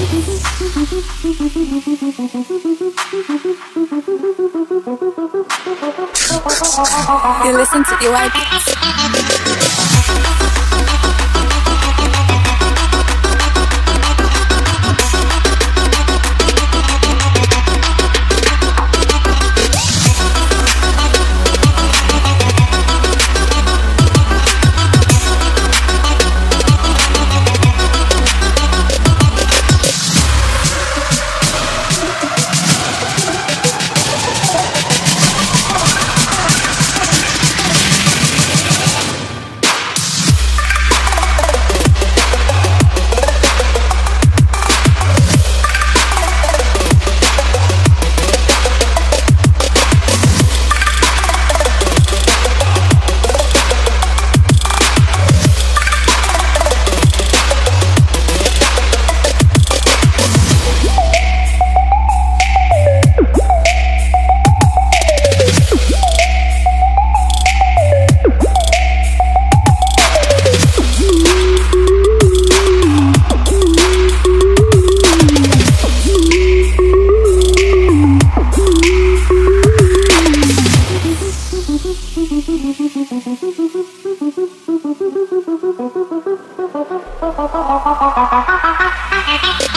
You listen to the white Thank you.